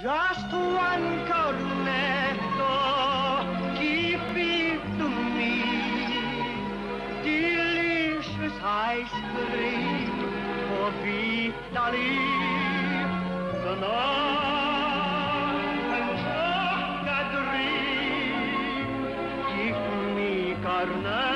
Just one cornetto, give it to me. Delicious ice cream for Vitaly. The night and dream, give me cornetto.